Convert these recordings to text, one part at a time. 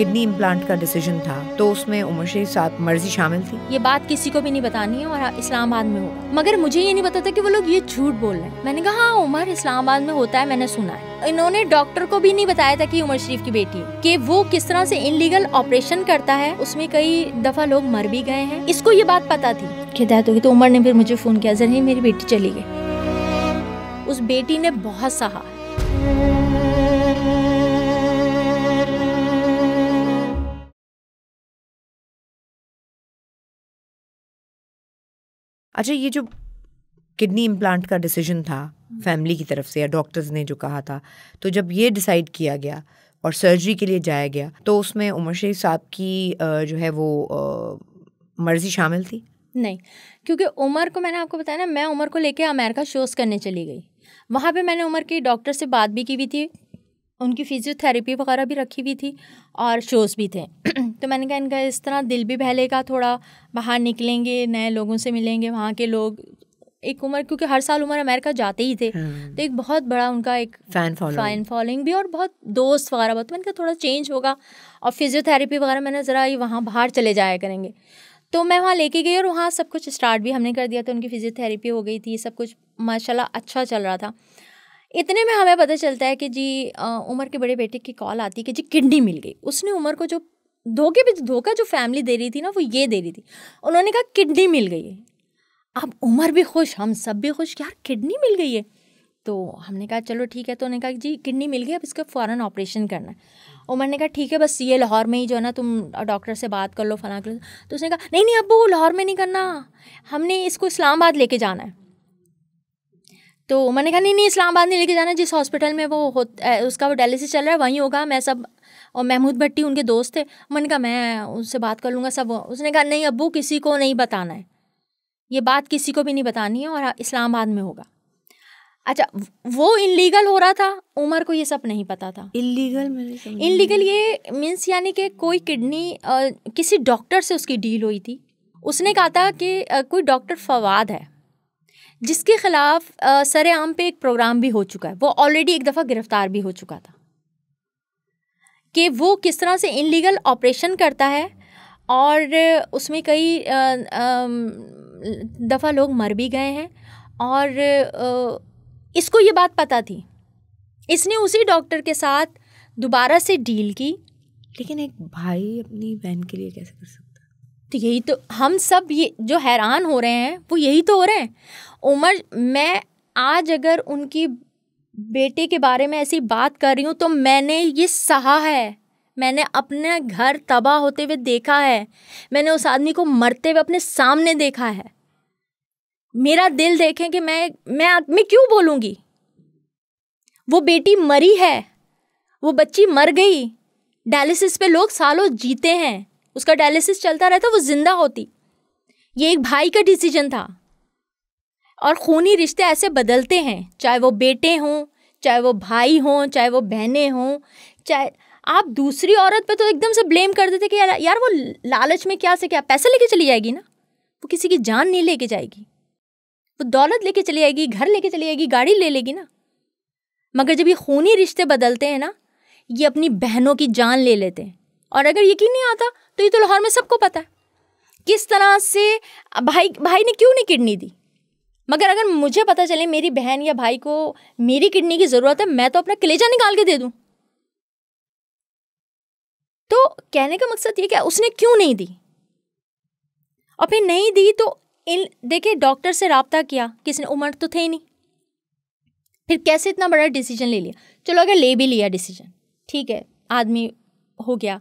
Kidney implant का decision था तो उसमें उमर शरीफ साहब मर्ज़ी शामिल थी। ये बात किसी को भी नहीं बतानी है और इस्लामाबाद में होगा मगर मुझे ये नहीं पता था कि वो लोग ये झूठ बोल रहे हैं। मैंने कहा हाँ उमर इस्लामाबाद में होता है, मैंने सुना है। इन्होंने डॉक्टर को भी नहीं बताया था कि उमर शरीफ की बेटी है, कि वो किस तरह से इनलीगल ऑपरेशन करता है। उसमें कई दफ़ा लोग मर भी गए हैं। इसको ये बात पता थी हिदायत होगी तो उमर ने फिर मुझे फ़ोन किया ज़रिए मेरी बेटी चली गई। उस बेटी ने बहुत सहा। अच्छा ये जो किडनी इम्प्लांट का डिसीज़न था फैमिली की तरफ़ से या डॉक्टर्स ने जो कहा था तो जब ये डिसाइड किया गया और सर्जरी के लिए जाया गया तो उसमें उमर शरीफ साहब की जो है वो मर्ज़ी शामिल थी? नहीं क्योंकि उमर को मैंने आपको बताया ना मैं उमर को लेके अमेरिका शोज़ करने चली गई। वहाँ पे मैंने उमर की डॉक्टर से बात भी की हुई थी उनकी फिजियोथेरेपी वगैरह भी रखी हुई थी और शोज़ भी थे। तो मैंने कहा इनका इस तरह दिल भी बहलेगा थोड़ा बाहर निकलेंगे नए लोगों से मिलेंगे वहाँ के लोग एक उम्र क्योंकि हर साल उम्र अमेरिका जाते ही थे। हाँ। तो एक बहुत बड़ा उनका एक फ़ैन फॉलोइंग फ़ैन फॉलोइंग भी और बहुत दोस्त वगैरह बहुत मैंने कहा थोड़ा चेंज होगा। और फिजियोथेरेपी वगैरह मैंने ज़रा ये वहाँ बाहर चले जाया करेंगे। तो मैं वहाँ लेके गई और वहाँ सब कुछ स्टार्ट भी हमने कर दिया। था उनकी फिजियोथेरेपी हो गई थी सब कुछ माशाल्लाह अच्छा चल रहा था। इतने में हमें पता चलता है कि जी उमर के बड़े बेटे की कॉल आती है कि जी, किडनी मिल गई। उसने उमर को जो धोखे पे, धोखा जो फैमिली दे रही थी ना, वो ये दे रही थी। उन्होंने कहा, किडनी मिल गई है। अब उमर भी खुश, हम सब भी खुश यार, किडनी मिल गई है। तो हमने कहा, चलो ठीक है। तो उन्होंने कहा, जी, किडनी मिल गई, अब इसका फ़ौरन ऑपरेशन करना है। उमर ने कहा, ठीक है, बस ये लाहौर में ही जो है ना, तुम डॉक्टर से बात कर लो, फला कर लो तो उसने कहा, नहीं नहीं, अबू लाहौर में नहीं करना। हमने इसको इस्लामाबाद लेके जाना है। तो मैंने कहा नहीं नहीं इस्लामाबाद नहीं लेके जाना जिस हॉस्पिटल में वो हो उसका वो डायलिसिस चल रहा है वहीं होगा मैं सब और महमूद भट्टी उनके दोस्त थे मैंने कहा मैं उनसे बात कर लूँगा सब उसने कहा नहीं अबू किसी को नहीं बताना है। ये बात किसी को भी नहीं बतानी है और इस्लामाबाद में होगा। अच्छा वो इनलीगल हो रहा था उमर को ये सब नहीं पता था। इनलीगल इनलीगल ये मीन्स यानी कि कोई किडनी किसी डॉक्टर से उसकी डील हुई थी। उसने कहा था कि कोई डॉक्टर फवाद है। जिसके ख़िलाफ़ सरेआम पे एक प्रोग्राम भी हो चुका है। वो ऑलरेडी एक दफ़ा गिरफ़्तार भी हो चुका था। कि वो किस तरह से इनलीगल ऑपरेशन करता है और उसमें कई दफ़ा लोग मर भी गए हैं और इसको ये बात पता थी। इसने उसी डॉक्टर के साथ दोबारा से डील की। लेकिन एक भाई अपनी बहन के लिए कैसे कर सकता तो यही तो हम सब ये जो हैरान हो रहे हैं, वो यही तो हो रहे हैं। उमर, मैं आज अगर उनकी बेटे के बारे में ऐसी बात कर रही हूँ तो मैंने ये सहा है। मैंने अपने घर तबाह होते हुए देखा है। मैंने उस आदमी को मरते हुए अपने सामने देखा है। मेरा दिल देखें कि मैं मैं मैं क्यों बोलूँगी? वो बेटी मरी है। वो बच्ची मर गई। डायलिसिस पे लोग सालों जीते हैं। उसका डायलिसिस चलता रहता, वो ज़िंदा होती। ये एक भाई का डिसीज़न था। और खूनी रिश्ते ऐसे बदलते हैं, चाहे वो बेटे हों, चाहे वो भाई हों, चाहे वो बहनें हों, चाहे आप दूसरी औरत पे तो एकदम से ब्लेम कर देते कि यार यार वो लालच में क्या से क्या पैसे लेके चली जाएगी ना? वो किसी की जान नहीं लेके जाएगी। वो दौलत लेके चली जाएगी, घर लेके चली जाएगी, गाड़ी ले लेगी ना? मगर जब ये खूनी रिश्ते बदलते हैं ना, ये अपनी बहनों की जान ले लेते हैं। और अगर यकीन नहीं आता तो ये तो लाहौर में सबको पता है। किस तरह से भाई भाई ने क्यों नहीं किडनी दी? मगर अगर मुझे पता चले मेरी बहन या भाई को मेरी किडनी की ज़रूरत है, मैं तो अपना कलेजा निकाल के दे दूँ। तो कहने का मकसद ये क्या उसने क्यों नहीं दी? और फिर नहीं दी तो इन, देखिए, डॉक्टर से रबता किया, किसने? उम्र तो थे ही नहीं। फिर कैसे इतना बड़ा डिसीज़न ले लिया? चलो अगर ले भी लिया डिसीज़न ठीक है, आदमी हो गया।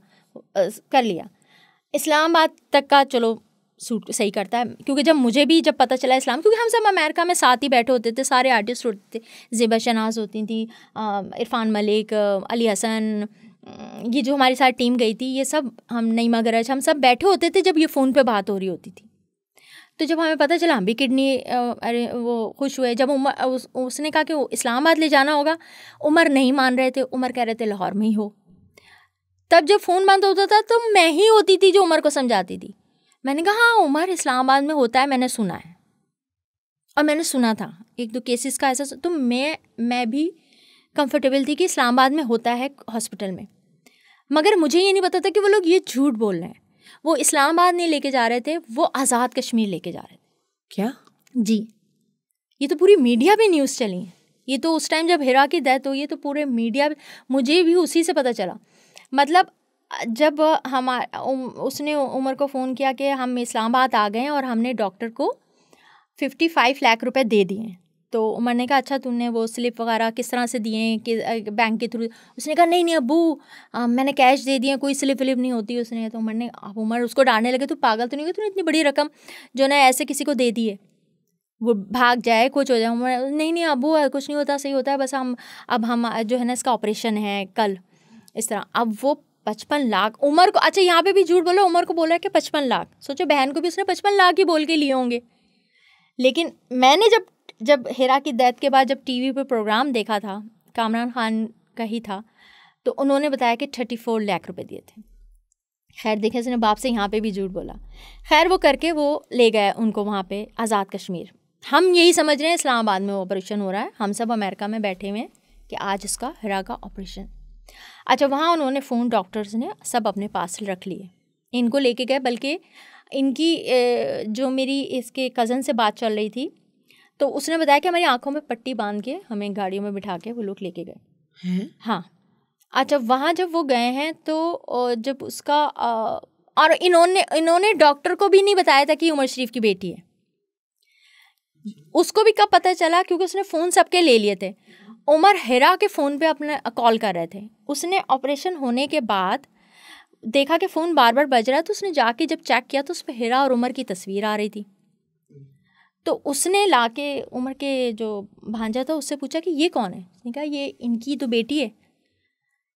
कर लिया। इस्लामाबाद तक का चलो सूट सही करता है क्योंकि जब मुझे भी जब पता चला इस्लाम क्योंकि हम सब अमेरिका में साथ ही बैठे होते थे सारे आर्टिस्ट होते थे ज़ेबा शनाज होती थी इरफान मलिक अली हसन ये जो हमारे साथ टीम गई थी ये सब हम नई मगरज हम सब बैठे होते थे जब ये फ़ोन पे बात हो रही होती थी। तो जब हमें पता चला हम भी किडनी अरे वो खुश हुए जब उमर उस, उसने कहा कि इस्लामाबाद ले जाना होगा उमर नहीं मान रहे थे उमर कह रहे थे लाहौर में ही हो। तब जब फ़ोन बंद होता था तो मैं ही होती थी जो उमर को समझाती थी। मैंने कहा हाँ उमर इस्लामाबाद में होता है मैंने सुना है। और मैंने सुना था एक दो केसेस का ऐसा तो मैं मैं भी कंफर्टेबल थी कि इस्लामाबाद में होता है हॉस्पिटल में। मगर मुझे ये नहीं पता था कि वो लोग ये झूठ बोल रहे हैं। वो इस्लामाबाद नहीं लेके जा रहे थे वो आज़ाद कश्मीर लेके जा रहे थे। क्या? जी। ये तो पूरी मीडिया पे न्यूज़ चली है। ये तो उस टाइम जब हिरा की डेथ हुई है तो पूरे मीडिया मुझे भी उसी से पता चला। मतलब जब हम उसने उमर को फ़ोन किया कि हम इस्लामाबाद आ गए और हमने डॉक्टर को फिफ्टी फाइव लाख रुपए दे दिए तो उमर ने कहा अच्छा तुमने वो स्लिप वगैरह किस तरह से दिए कि बैंक के थ्रू? उसने कहा, नहीं नहीं, अबू मैंने कैश दे दिए कोई स्लिप विलिप नहीं होती उसने। तो उमर ने, अब उमर उसको डालने लगे तो पागल तो नहीं हुई? तूने इतनी बड़ी रकम जो ना ऐसे किसी को दे दी है? वो भाग जाए, कुछ हो जाए। उमर, नहीं नहीं, अबू, कुछ नहीं होता, सही होता है, बस हम, अब हम, जो है ना, इसका ऑपरेशन है कल। इस तरह। अब वो पचपन लाख, उमर को अच्छा यहाँ पे भी झूठ बोलो, उमर को बोला है कि पचपन लाख? सोचो, बहन को भी उसने पचपन लाख ही बोल के लिए होंगे। लेकिन मैंने जब जब हेरा की डेथ के बाद जब टीवी पे प्रोग्राम देखा था, कामरान खान का ही था तो उन्होंने बताया कि थर्टी फोर लाख रुपए दिए थे। खैर देखें उसने बाप से यहाँ पे भी झूठ बोला। खैर, वो करके वो ले गए उनको वहाँ पे, आज़ाद कश्मीर। हम यही समझ रहे हैं, इस्लामाबाद में ऑपरेशन हो रहा है। हम सब अमेरिका में बैठे हुए हैं कि आज इसका हरा का ऑपरेशन अच्छा वहाँ उन्होंने फ़ोन डॉक्टर्स ने सब अपने पास रख लिए। इनको लेके गए बल्कि इनकी जो मेरी इसके कज़न से बात चल रही थी तो उसने बताया कि हमारी आँखों में पट्टी बाँध के हमें गाड़ियों में बिठा के वो लोग लेके गए। हाँ? अच्छा वहाँ जब वो गए हैं तो जब उसका और इन्होंने इन्होंने डॉक्टर को भी नहीं बताया था कि उमर शरीफ की बेटी है। उसको भी कब पता चला? क्योंकि उसने फ़ोन सबके ले लिए थे। उमर हेरा के फ़ोन पे अपने, कॉल कर रहे थे। उसने ऑपरेशन होने के बाद देखा कि फ़ोन बार बार बज रहा है तो उसने जाके जब चेक किया तो उस पर हेरा और उमर की तस्वीर आ रही थी। तो उसने ला के उमर के जो भांजा था, उससे पूछा कि ये कौन है? उसने कहा, ये इनकी तो बेटी है।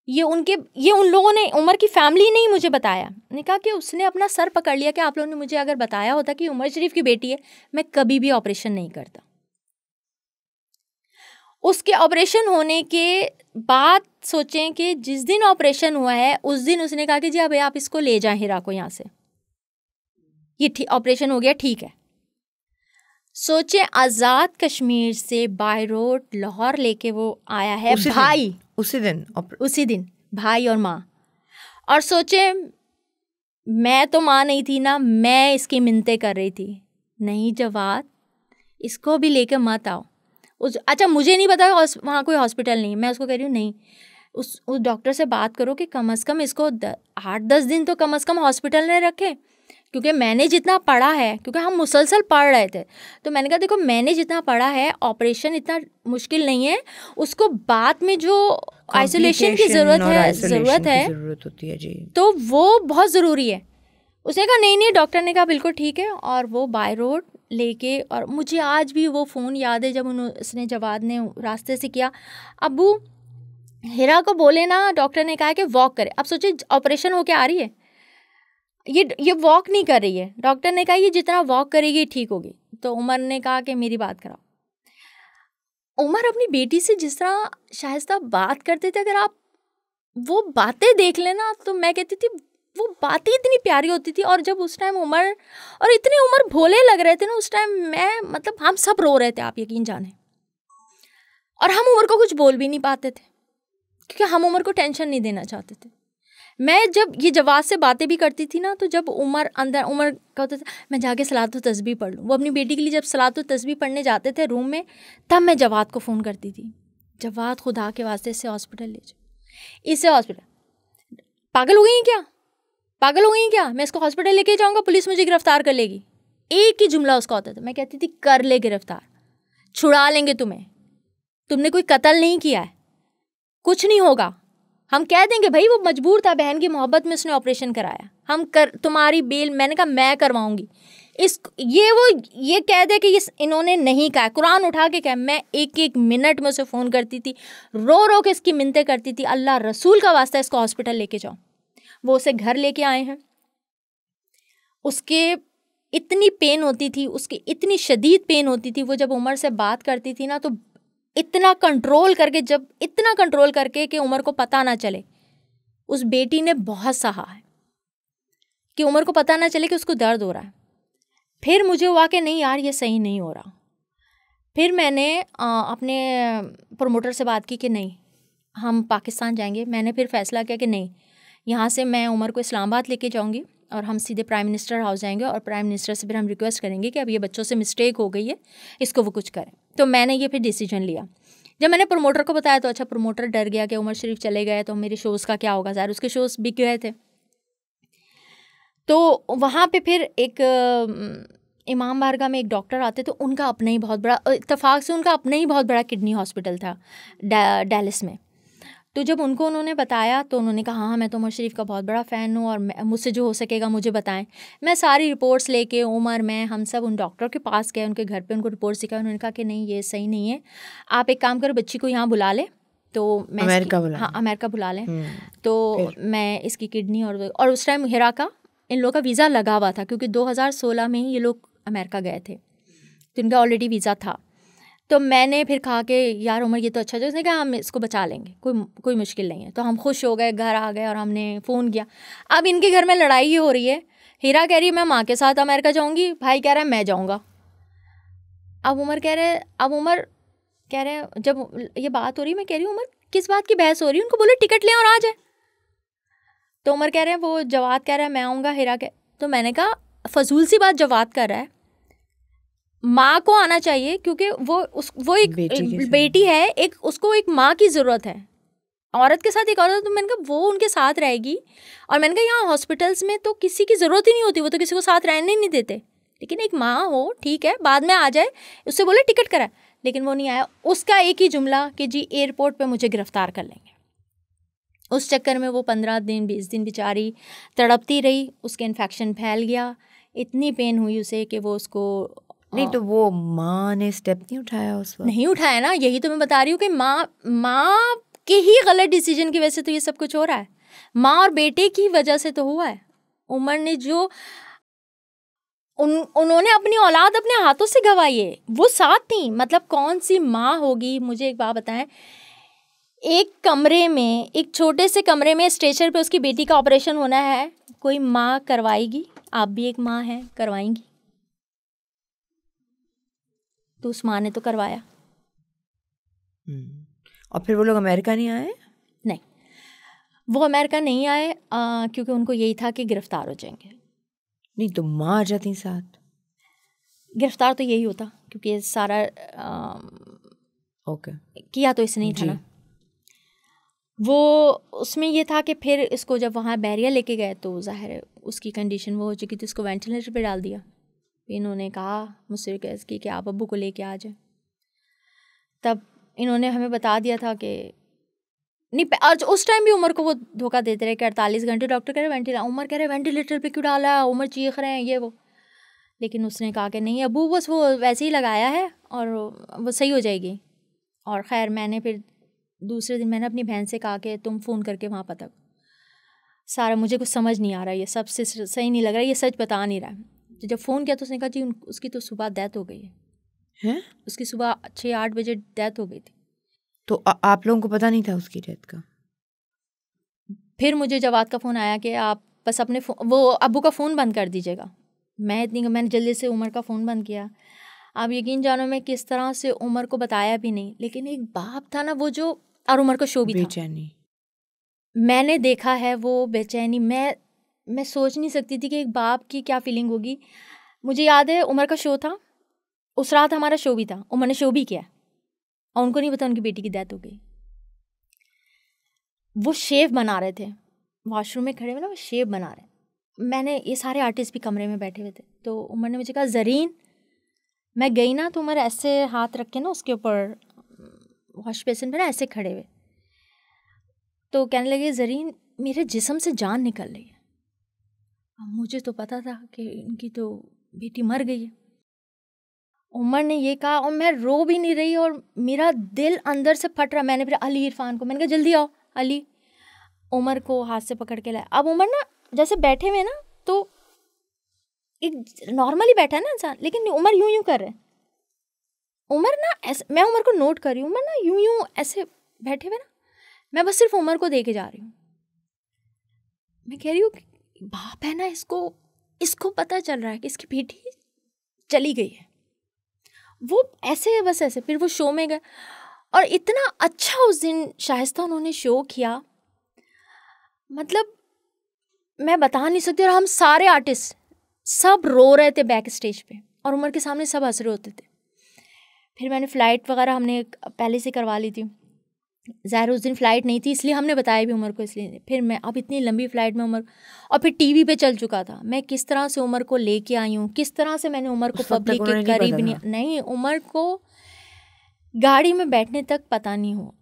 ये उनके, ये उन लोगों ने, उमर की फैमिली ने ही मुझे बताया। ने कहा कि उसने अपना सर पकड़ लिया कि आप लोगों ने मुझे अगर बताया होता कि उमर शरीफ की बेटी है, मैं कभी भी ऑपरेशन नहीं करता। उसके ऑपरेशन होने के बाद सोचें कि जिस दिन ऑपरेशन हुआ है उस दिन उसने कहा कि जी अब आप इसको ले जाएँ हीरा को यहाँ से। ये ठीक ऑपरेशन हो गया ठीक है। सोचे आज़ाद कश्मीर से बाय रोड लाहौर लेके वो आया है उसी भाई। दिन, उसी दिन उसी दिन भाई और माँ। और सोचे मैं तो माँ नहीं थी ना मैं इसकी मिनते कर रही थी। नहीं जवाब इसको भी लेके मत आओ। उस अच्छा मुझे नहीं पता वहाँ कोई हॉस्पिटल नहीं मैं उसको कह रही हूँ नहीं उस उस डॉक्टर से बात करो कि कम अज़ कम इसको आठ दस दिन तो कम अज़ कम हॉस्पिटल में रखें क्योंकि मैंने जितना पढ़ा है क्योंकि हम मुसलसल पढ़ रहे थे। तो मैंने कहा देखो मैंने जितना पढ़ा है ऑपरेशन इतना मुश्किल नहीं है। उसको बाद में जो आइसोलेशन की ज़रूरत है ज़रूरत है ज़रूरत होती है जी। तो वो बहुत ज़रूरी है। उसने कहा नहीं नहीं डॉक्टर ने कहा बिल्कुल ठीक है। और वो बाय रोड लेके और मुझे आज भी वो फ़ोन याद है जब उन्होंने उसने जवाद ने रास्ते से किया। अबू हिरा को बोले ना, डॉक्टर ने कहा कि वॉक करे। अब सोचिए ऑपरेशन होके आ रही है। ये ये वॉक नहीं कर रही है। डॉक्टर ने कहा, ये जितना वॉक करेगी, ठीक होगी। तो उमर ने कहा कि, मेरी बात कराओ। उमर अपनी बेटी से जिस तरह शायस्ता बात करते थे, अगर आप वो बातें देख लेना तो मैं कहती थी वो बातें इतनी प्यारी होती थी और जब उस टाइम उमर, और इतनी उम्र भोले लग रहे थे ना उस टाइम मैं मतलब हम सब रो रहे थे, आप यकीन जाने। और हम उम्र को कुछ बोल भी नहीं पाते थे, क्योंकि हम उम्र को टेंशन नहीं देना चाहते थे। मैं जब ये जवाब से बातें भी करती थी ना तो जब उमर अंदर, उमर का होता था, मैं जाके सलात तस्बी पढ़ लूँ। वो अपनी बेटी के लिए जब सलात तस्बी पढ़ने जाते थे रूम में, तब मैं जवाद को फ़ोन करती थी। जवाद खुदा के वास्ते इसे हॉस्पिटल ले जाओ। इसे हॉस्पिटल पागल हो गई क्या? पागल हो गई क्या? मैं इसको हॉस्पिटल लेके जाऊँगा, पुलिस मुझे गिरफ़्तार कर लेगी। एक ही जुमला उसका होता था। मैं कहती थी, कर ले गिरफ़्तार। छुड़ा लेंगे तुम्हें। तुमने कोई कत्ल नहीं किया है। कुछ नहीं होगा। हम कह देंगे, भाई, वो मजबूर था बहन की मोहब्बत में उसने ऑपरेशन कराया। हम कर, तुम्हारी बेल, मैंने कहा, मैं करवाऊँगी। इस, ये वो, ये कह दे कि इस, इन्होंने नहीं कहा कुरान उठा के कहा, मैं एक एक मिनट में उसे फ़ोन करती थी। रो रो के इसकी मिनते करती थी। अल्लाह रसूल का वास्ता इसको हॉस्पिटल लेके जाओ। वो उसे घर लेके आए हैं। उसके इतनी पेन होती थी उसकी इतनी शदीद पेन होती थी वो जब उमर से बात करती थी ना तो इतना कंट्रोल करके जब इतना कंट्रोल करके कि उमर को पता ना चले उस बेटी ने बहुत सहा है कि उमर को पता ना चले कि उसको दर्द हो रहा है। फिर मुझे हुआ कि नहीं यार ये सही नहीं हो रहा। फिर मैंने आ, अपने प्रमोटर से बात की कि नहीं हम पाकिस्तान जाएँगे। मैंने फिर फैसला किया कि नहीं यहाँ से मैं उमर को इस्लामाबाद लेके जाऊँगी और हम सीधे प्राइम मिनिस्टर हाउस जाएँगे और प्राइम मिनिस्टर से फिर हम रिक्वेस्ट करेंगे कि अब ये बच्चों से मिस्टेक हो गई है, इसको वो कुछ करें। तो मैंने ये फिर डिसीज़न लिया। जब मैंने प्रमोटर को बताया तो अच्छा प्रमोटर डर गया कि उमर शरीफ चले गए तो मेरे शोज़ का क्या होगा? सर उसके शोज़ बिक गए थे। तो वहाँ पे फिर एक इमाम बारगाह में एक डॉक्टर आते तो उनका अपना ही बहुत बड़ा इतफाक़ से उनका अपना ही बहुत बड़ा किडनी हॉस्पिटल था डैलिस में। तो जब उनको उन्होंने बताया तो उन्होंने कहा हाँ मैं तो उमर शरीफ का बहुत बड़ा फ़ैन हूँ और मुझसे जो हो सकेगा मुझे बताएँ। मैं सारी रिपोर्ट्स लेके उमर मैं हम सब उन डॉक्टर के पास गए उनके घर पे उनको रिपोर्ट सिखाया उन्होंने कहा कि नहीं ये सही नहीं है। आप एक काम करो बच्ची को यहाँ बुला लें तो मैं अमेरिका बुला हाँ अमेरिका बुला लें। हम्म, तो मैं इसकी किडनी और और उस टाइम हिरा का इन लोगों का वीज़ा लगा हुआ था क्योंकि 2016 में ही ये लोग अमेरिका गए थे। तो इनका ऑलरेडी वीज़ा था। तो मैंने फिर कहा कि, यार उमर, ये तो अच्छा है। उसने कहा, हम इसको बचा लेंगे, कोई कोई मुश्किल नहीं है। तो हम खुश हो गए, घर आ गए और हमने फ़ोन किया। अब इनके घर में लड़ाई ही हो रही है। हीरा कह रही है, मैं माँ के साथ अमेरिका जाऊँगी, भाई कह रहा है, मैं जाऊँगा। अब उमर कह रहे, अब उमर कह रहे हैं जब ये बात हो रही मैं कह रही हूँ, उमर, किस बात की बहस हो रही है? उनको बोले, टिकट लें और आ जाए। तो उमर कह रहे हैं वो जवाब कह रहा है, मैं आऊँगा। हीरा कह तो मैंने कहा, फजूल सी बात जवाब कर रहा है। माँ को आना चाहिए क्योंकि वो उस वो एक बेटी, बेटी है एक उसको एक माँ की ज़रूरत है। औरत के साथ एक औरत तो मैंने कहा वो उनके साथ रहेगी। और मैंने कहा यहाँ हॉस्पिटल्स में तो किसी की ज़रूरत ही नहीं होती वो तो किसी को साथ रहने नहीं देते। लेकिन एक माँ हो ठीक है बाद में आ जाए उससे बोले टिकट करा लेकिन वो नहीं आया। उसका एक ही जुमला कि जी एयरपोर्ट पे मुझे गिरफ़्तार कर लेंगे। उस चक्कर में वो पंद्रह दिन बीस दिन बेचारी तड़पती रही उसके इन्फेक्शन फैल गया। इतनी पेन हुई उसे कि वो उसको नहीं तो वो माँ ने स्टेप नहीं उठाया उस वक्त। नहीं उठाया ना यही तो मैं बता रही हूँ कि माँ माँ के ही गलत डिसीज़न की वजह से तो ये सब कुछ हो रहा है। माँ और बेटे की वजह से तो हुआ है। उमर ने जो उन उन्होंने अपनी औलाद अपने हाथों से गवाई है वो साथ थी। मतलब कौन सी माँ होगी मुझे एक बात बताएँ। एक कमरे में एक छोटे से कमरे में स्ट्रेचर पे उसकी बेटी का ऑपरेशन होना है। कोई माँ करवाएगी? आप भी एक माँ हैं करवाएँगी? तो उस माँ ने तो करवाया। हम्म। और फिर वो लोग अमेरिका नहीं आए? नहीं वो अमेरिका नहीं आए क्योंकि उनको यही था कि गिरफ़्तार हो जाएँगे। नहीं तो माँ आ जाती साथ। गिरफ़्तार तो यही होता क्योंकि सारा आ, ओके। किया तो इसने ही था ना। वो उसमें ये था कि फिर इसको जब वहाँ बैरिया लेके गए तो ज़ाहिर है उसकी कंडीशन वो हो चुकी थी उसको वेंटिलेटर पे डाल दिया। इन्होंने कहा मुझसे रिक्वेस्ट की कि आप अबू को लेके आ जाए। तब इन्होंने हमें बता दिया था कि, नहीं आज उस टाइम भी उमर को वो धोखा देते रहे कि अड़तालीस घंटे डॉक्टर कह रहे वेंटिलेटर उमर कह रहे वेंटिलेटर पे क्यों डाला उमर चीख रहे हैं, ये वो। लेकिन उसने कहा कि नहीं, अबू बस वो वैसे ही लगाया है और वो सही हो जाएगी। और ख़ैर, मैंने फिर दूसरे दिन मैंने अपनी बहन से कहा कि तुम फ़ोन करके वहाँ पता सारा, मुझे कुछ समझ नहीं आ रहा, ये सबसे सही नहीं लग रहा, ये सच बता नहीं रहा। तो जब फ़ोन किया तो उसने कहा जी उसकी तो सुबह डेथ हो गई है। हैं? उसकी सुबह छः आठ बजे डेथ हो गई थी। तो आ, आप लोगों को पता नहीं था उसकी डेथ का? फिर मुझे जवाब का फ़ोन आया कि आप बस अपने वो अबू का फ़ोन बंद कर दीजिएगा। मैं इतनी मैंने जल्दी से उमर का फ़ोन बंद किया। आप यकीन जानो मैं किस तरह से उमर को बताया भी नहीं लेकिन एक बाप था ना वो जो और उमर को शो भी बेचैनी। मैंने देखा है वो बेचैनी। मैं मैं सोच नहीं सकती थी कि एक बाप की क्या फीलिंग होगी। मुझे याद है, उमर का शो था। उस रात हमारा शो भी था। उमर ने शो भी किया। और उनको नहीं पता उनकी बेटी की डेथ हो गई। वो शेव बना रहे थे। वॉशरूम में खड़े हुए ना, वो शेव बना रहे। मैंने ये सारे आर्टिस्ट भी कमरे में बैठे हुए थे। तो उमर ने मुझे कहा, जरीन, मैं गई ना तो उमर ऐसे हाथ रख के ना उसके ऊपर वॉश बेसिन पर ना ऐसे खड़े हुए। तो कहने लगे, जरीन, मेरे जिसम से जान निकल रही है। मुझे तो पता था कि इनकी तो बेटी मर गई है। उमर ने ये कहा और मैं रो भी नहीं रही और मेरा दिल अंदर से फट रहा मैंने फिर अली इरफान को, मैंने कहा, जल्दी आओ, अली। उमर को हाथ से पकड़ के लाया। अब उमर ना, जैसे बैठे हुए ना तो एक नॉर्मली बैठा है ना इंसान, लेकिन उमर यूँ यूँ कर रहे उमर ना ऐसे, मैं उमर को नोट कर रही हूँ, उमर ना यूँ यूँ ऐसे बैठे हुए ना, मैं बस सिर्फ़ उमर को दे के जा रही हूँ। मैं कह रही हूँ बाप है ना, इसको इसको पता चल रहा है कि इसकी बेटी चली गई है। वो ऐसे है बस ऐसे, फिर वो शो में गए। और इतना अच्छा उस दिन शाइस्ता उन्होंने शो किया। मतलब मैं बता नहीं सकती और हम सारे आर्टिस्ट सब रो रहे थे बैक स्टेज पे और उमर के सामने सब हंस रहे होते थे। फिर मैंने फ़्लाइट वगैरह हमने पहले से करवा ली थी। ज़ाहिर उस दिन फ़्लाइट नहीं थी इसलिए हमने बताया भी उमर को इसलिए फिर मैं अब इतनी लंबी फ़्लाइट में उमर और फिर टीवी पे चल चुका था। मैं किस तरह से उमर को लेके आई हूँ किस तरह से मैंने उमर को पब्लिक के करीब नहीं नहीं उमर को गाड़ी में बैठने तक पता नहीं हो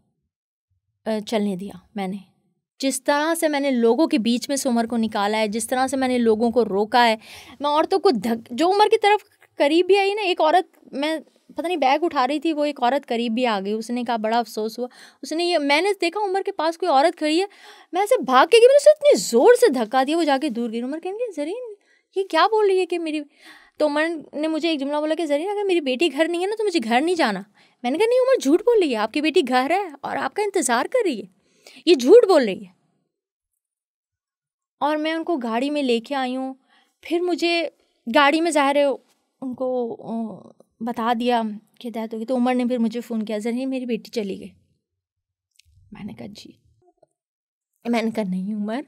चलने दिया मैंने। जिस तरह से मैंने लोगों के बीच में से उमर को निकाला है जिस तरह से मैंने लोगों को रोका है मैं औरतों को धक जो उमर की तरफ़ करीब भी आई ना एक औरत मैं पता नहीं, बैग उठा रही थी, वो एक औरत करीब भी आ गई। उसने कहा, बड़ा अफसोस हुआ। उसने ये, मैंने देखा, उमर के पास कोई औरत खड़ी है। मैं ऐसे भाग के गई, मैंने उसे इतनी ज़ोर से धक्का दिया, वो जाके दूर गई उमर कहेंगे जरीन, ये क्या बोल रही है कि मेरी तो उमर ने मुझे एक जुमला बोला कि, जरीन, अगर मेरी बेटी घर नहीं है ना तो मुझे घर नहीं जाना मैंने कहा, नहीं, उमर, झूठ बोल रही है। आपकी बेटी घर है और आपका इंतज़ार कर रही है। ये झूठ बोल रही है। और मैं उनको गाड़ी में लेके आई हूँ। फिर मुझे गाड़ी में ज़ाहिर है, उनको बता दिया कि डेथ होगी तो उमर ने फिर मुझे फ़ोन किया ज़रिए मेरी बेटी चली गई। मैंने कहा, जी। मैंने कहा, नहीं उमर,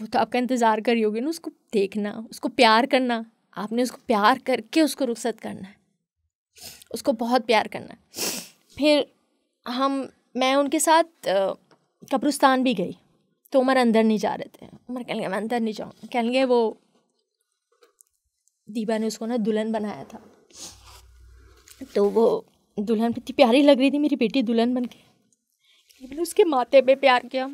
वो तो आपका इंतज़ार करी होगी ना, उसको देखना, उसको प्यार करना, आपने उसको प्यार करके उसको रुखसत करना है, उसको बहुत प्यार करना है। फिर हम, मैं उनके साथ कब्रिस्तान भी गई तो उमर अंदर नहीं जा रहे थे। उमर कह मैं अंदर नहीं जाऊँ कह लेंगे, वो, दीबा ने उसको ना दुल्हन बनाया था। तो वो दुल्हन इतनी प्यारी लग रही थी मेरी बेटी दुल्हन बन के। मैंने उसके माथे पे प्यार किया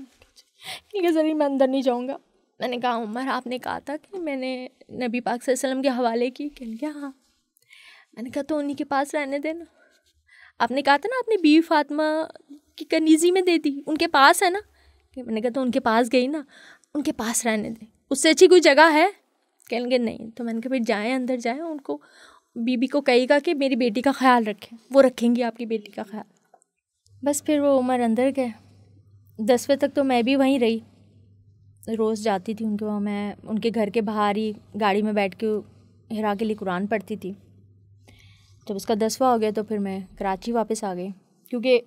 क्योंकि ज़रूर मैं अंदर नहीं जाऊँगा। मैंने कहा, उमर, आपने कहा था कि मैंने नबी पाक वसल्लम के हवाले की? कह लिया हाँ। मैंने कहा तो उन्हीं के पास रहने देना। आपने कहा था ना, आपने बीवी फातिमा की कनीज़ी में दे दी, उनके पास है ना? मैंने कहा तो उनके पास गई ना, उनके पास रहने दें। उससे अच्छी कोई जगह है? कहेंगे नहीं। तो मैंने कहा, फिर जाएँ, अंदर जाएँ उनको बीबी को कहेगा कि मेरी बेटी का ख्याल रखें, वो रखेंगी आपकी बेटी का ख्याल। बस फिर वो उमर अंदर गए। दसवें तक तो मैं भी वहीं रही। रोज़ जाती थी उनके वहाँ, मैं उनके घर के बाहर ही गाड़ी में बैठ के हिरा के लिए कुरान पढ़ती थी। जब उसका दसवा हो गया तो फिर मैं कराची वापस आ गई, क्योंकि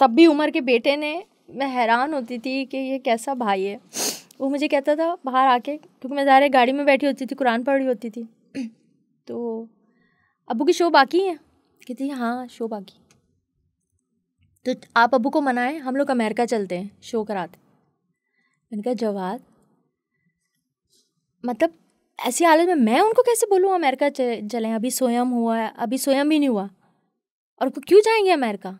तब भी उमर के बेटे ने, मैं हैरान होती थी कि ये कैसा भाई है। वो मुझे कहता था बाहर आके, क्योंकि मैं ज़ाहिर गाड़ी में बैठी होती थी, कुरान पढ़ रही होती थी। तो अबू की शो बाकी है? कहती है हाँ शो बाकी। तो आप अबू को मनाएँ हम लोग अमेरिका चलते हैं शो कराते मैंने कहा जवाब? मतलब ऐसी हालत में मैं उनको कैसे बोलूँ अमेरिका चलें? अभी स्वयं हुआ है अभी स्वयं भी नहीं हुआ। और क्यों जाएँगे अमेरिका?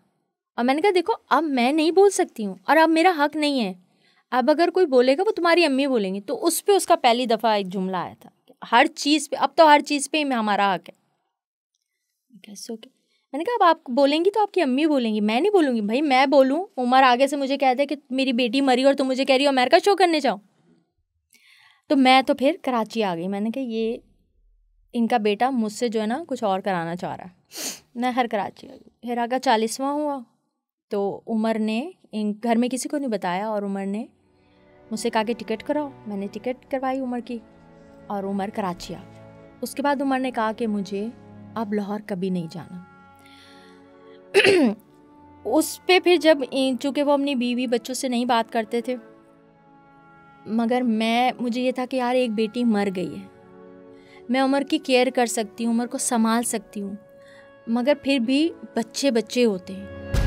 और मैंने कहा देखो अब मैं नहीं बोल सकती हूँ और अब मेरा हक नहीं है। अब अगर कोई बोलेगा वो तुम्हारी अम्मी बोलेंगी तो उस पर उसका पहली दफ़ा एक जुमला आया था हर चीज़ पे अब तो हर चीज़ पे हमारा हक है। कैसे ओके मैंने कहा, अब आप बोलेंगी तो आपकी अम्मी बोलेंगी, मैं नहीं बोलूँगी। भाई, मैं बोलूँ, उमर आगे से मुझे कहते हैं कि मेरी बेटी मरी और तुम मुझे कह रही हो अमेरिका शो करने जाओ। तो मैं तो फिर कराची आ गई। मैंने कहा, ये, इनका बेटा मुझसे जो है ना, कुछ और कराना चाह रहा है। मैं हर कराची आ गई। हिरा का चालीसवां हुआ। तो उमर ने इन, घर में किसी को नहीं बताया और उमर ने मुझसे कहा कि, टिकट कराओ। मैंने टिकट करवाई उमर की और उमर कराची आ उसके बाद उमर ने कहा कि, मुझे अब लाहौर कभी नहीं जाना। उस पर फिर जब चूँकि वो अपनी बीवी बच्चों से नहीं बात करते थे, मगर मैं, मुझे ये था कि यार एक बेटी मर गई है। मैं उम्र की केयर कर सकती हूँ, उम्र को संभाल सकती हूँ, मगर फिर भी बच्चे बच्चे होते हैं।